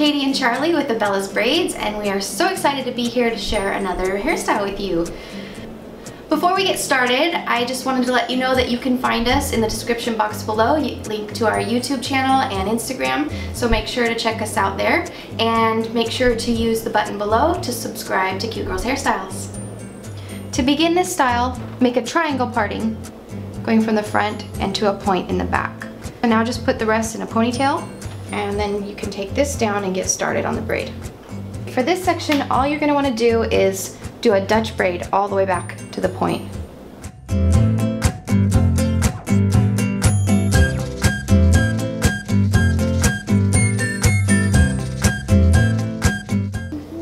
Katie and Charlie with Abella's Braids and we are so excited to be here to share another hairstyle with you. Before we get started, I just wanted to let you know that you can find us in the description box below, link to our YouTube channel and Instagram, so make sure to check us out there and make sure to use the button below to subscribe to Cute Girls Hairstyles. To begin this style, make a triangle parting going from the front and to a point in the back. And now just put the rest in a ponytail and then you can take this down and get started on the braid. For this section, all you're gonna wanna do is do a Dutch braid all the way back to the point.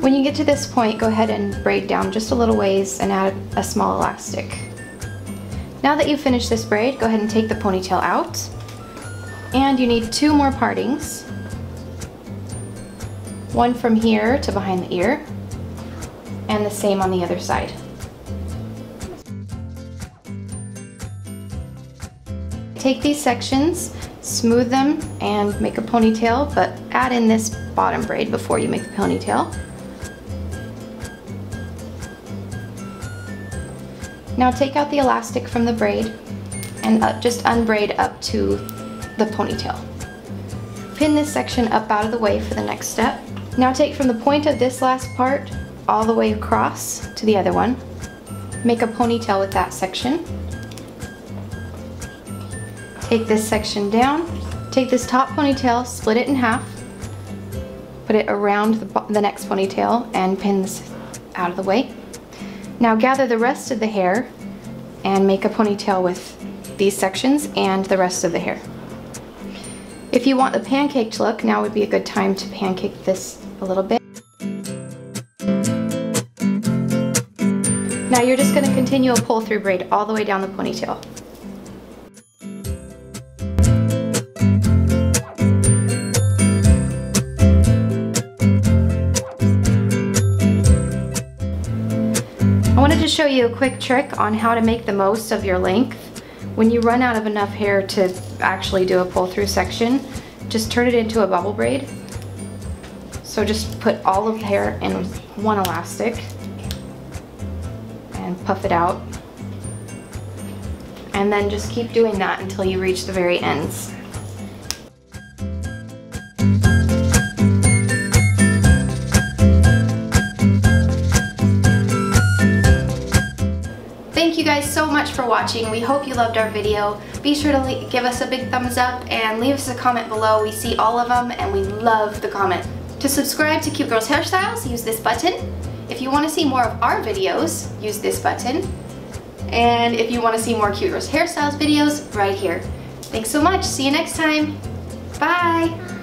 When you get to this point, go ahead and braid down just a little ways and add a small elastic. Now that you've finished this braid, go ahead and take the ponytail out and you need two more partings. One from here to behind the ear, and the same on the other side. Take these sections, smooth them, and make a ponytail, but add in this bottom braid before you make the ponytail. Now take out the elastic from the braid and uh, just unbraid up to the ponytail. Pin this section up out of the way for the next step. Now take from the point of this last part all the way across to the other one. Make a ponytail with that section. Take this section down. Take this top ponytail, split it in half, put it around the, the next ponytail and pin this out of the way. Now gather the rest of the hair and make a ponytail with these sections and the rest of the hair. If you want the pancaked look, now would be a good time to pancake this a little bit. Now you're just going to continue a pull through braid all the way down the ponytail. I wanted to show you a quick trick on how to make the most of your length. When you run out of enough hair to actually do a pull through section, just turn it into a bubble braid. So just put all of the hair in one elastic and puff it out. And then just keep doing that until you reach the very ends. Guys so much for watching. We hope you loved our video. Be sure to give us a big thumbs up and leave us a comment below. We see all of them and we love the comment. To subscribe to Cute Girls Hairstyles, use this button. If you want to see more of our videos, use this button. And if you want to see more Cute Girls Hairstyles videos, right here. Thanks so much. See you next time. Bye.